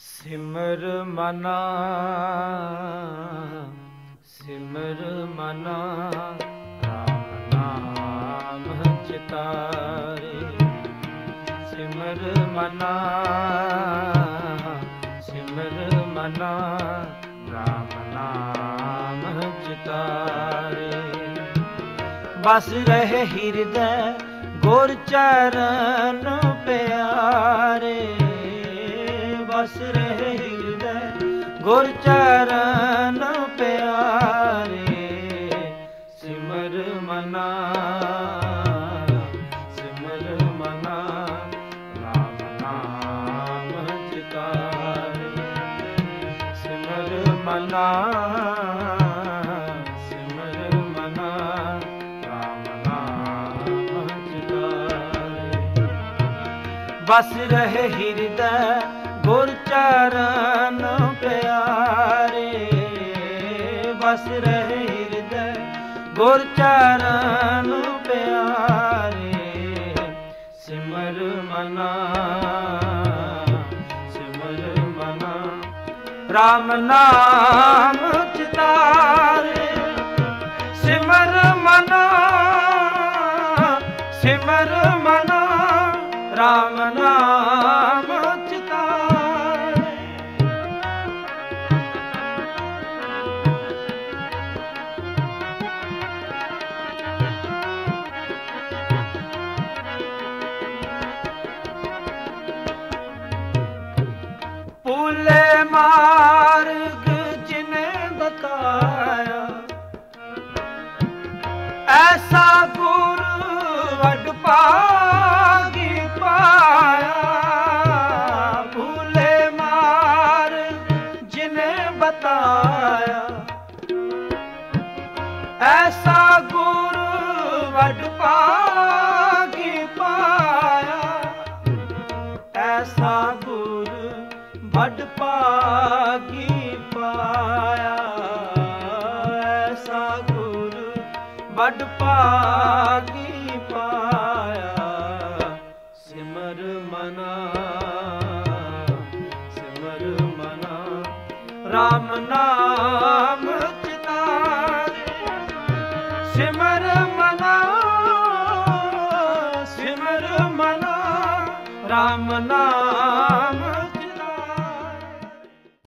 ਸਿਮਰ ਮਨਾ ਸਿਮਰ ਮਨਾ, ਰਾਮ ਨਾਮ ਚਿਤਾਰੇ ਸਿਮਰ ਮਨਾ ਸਿਮਰ ਮਨਾ, ਰਾਮ ਨਾਮ ਚਿਤਾਰੇ ਬਸ ਰਹੇ ਹਿਰਦੈ ਗੁਰ ਚਰਨ ਪਿਆਰੇ। ਬਸ ਰਹੇ ਹਿਰਦੈ ਗੁਰ ਚਰਨ ਪਿਆਰੇ, ਸਿਮਰ ਮਨਾ ਸਿਮਰ ਮਨਾ ਰਾਮ ਨਾਮ ਚਿਤਾਰੇ। ਸਿਮਰ ਮਨਾ ਸਿਮਰ ਮਨਾ ਰਾਮ ਨਾਮ ਚਿਤਾਰੇ। ਬਸ ਰਹੇ ਹਿਰਦੈ ਗੁਰ ਚਰਨ ਪਿਆਰੇ, ਬਸ ਰਹੇ ਹਿਰਦੈ। ਗੁਰ ਚਰਨ ਪਿਆਰੇ, ਸਿਮਰ ਮਨਾ ਸਿਮਰ ਮਨਾ। ਰਾਮ ਨਾਮ ਚਿਤਾਰੇ, ਸਿਮਰ ਮਨਾ ਸਿਮਰ ਮਨਾ। ਰਾਮ ਨਾਮ ਮਾਰਗ ਜਿਨੇ ਬਤਾਇਆ। ਐਸਾ ਗੁਰ ਵਡ ਪਾਗੀ ਪਾਇਆ। ਭੂਲੇ ਮਾਰ ਜਿਨੇ ਬਤਾਇਆ। ਐਸਾ ਗੁਰ ਵਡ ਪਾਗੀ ਵੱਡ ਪਾਗੀ ਪਾਇਆ, ਐਸਾ ਗੁਰ ਵੱਡ ਪਾਗੀ ਪਾਇਆ। ਸਿਮਰ ਮਨਾ ਸਿਮਰ ਮਨਾ RAM ਨਾਮ ਚਿਤਾਰੇ। ਸਿਮਰ ਮਨਾ ਸਿਮਰ ਮਨਾ RAM ਨਾਮ